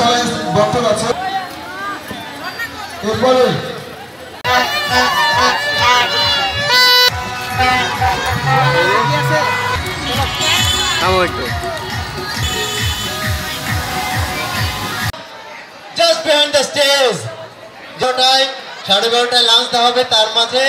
আমাদের স্পেশালাইজড আছে। এরপরে। জাস্ট বিহাইন্ড দ্য স্টেজ যেটাই সাড়ে বারোটায় লাঞ্চ দেওয়া হবে তার মাঝে।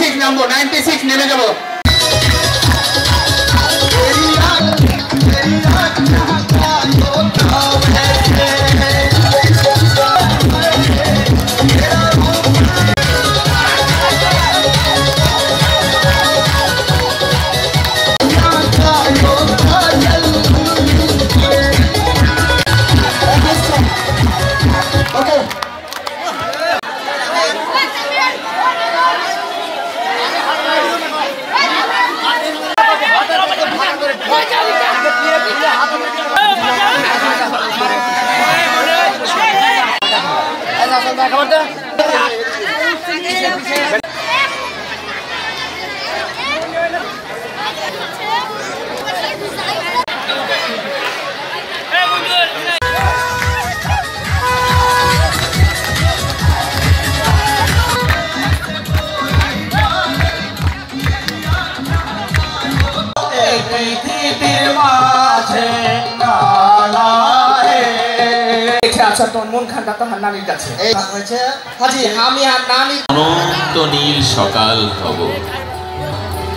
নাইনটি সিক্স নামবো নাইনটি নেমে যাব। Thank you. আচ্ছা তোর মন খানটা তো হান্নানির কাছে। এই হয়েছে। হাজি আমি আর নানি অনন্ত নীল সকাল হব।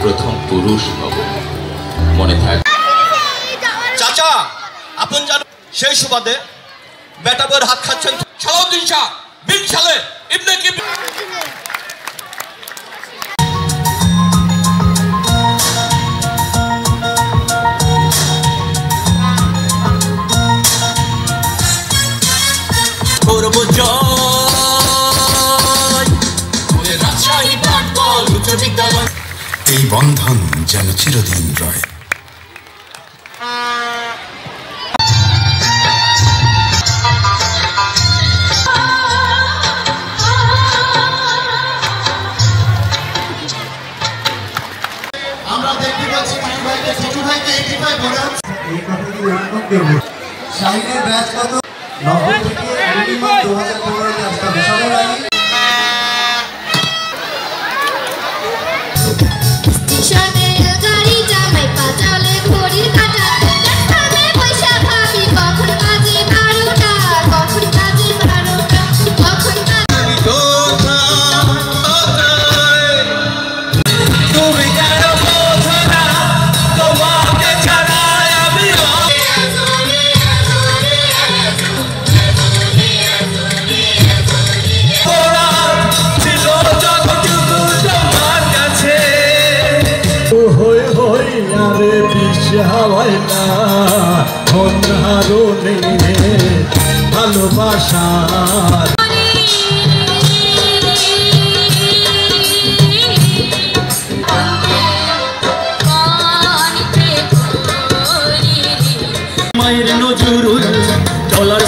প্রথম পুরুষ হব। মনে থাক। চাচা আপন জান সেই সুবাদে বেটা বইয়ের হাত খাচ্ছেন সালাউদ্দিন শাহ বিন সালে ইবনে কি উচ্চ বিদ্যালয় এই বন্ধন যেন চিরদিন রয়। শাহিনের ব্যাচ কত? নব্বই থেকে মিনিমাম দু হাজার পনেরোতে না মন হারুনে ভালোবাসার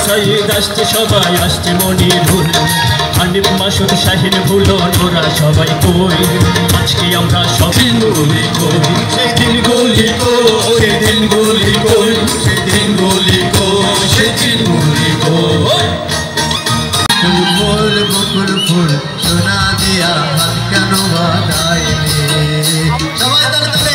সাইদ আসছে সবাই আসছে মনিরুল। হানিফ মাসুদ শাহিন ভুলো ওরা সবাই কই? আজকে আমরা সবাই গুলি কই? সেদিন গুলি কই সেদিন গুলি কই সেদিন গুলি কই সেদিন গুলি কই। ফুল বকুল ফুল সোনা দিয়া হাত কেন বাঁধাই সবাই তালে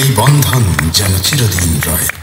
এই বন্ধন যেন চিরদিন রয়।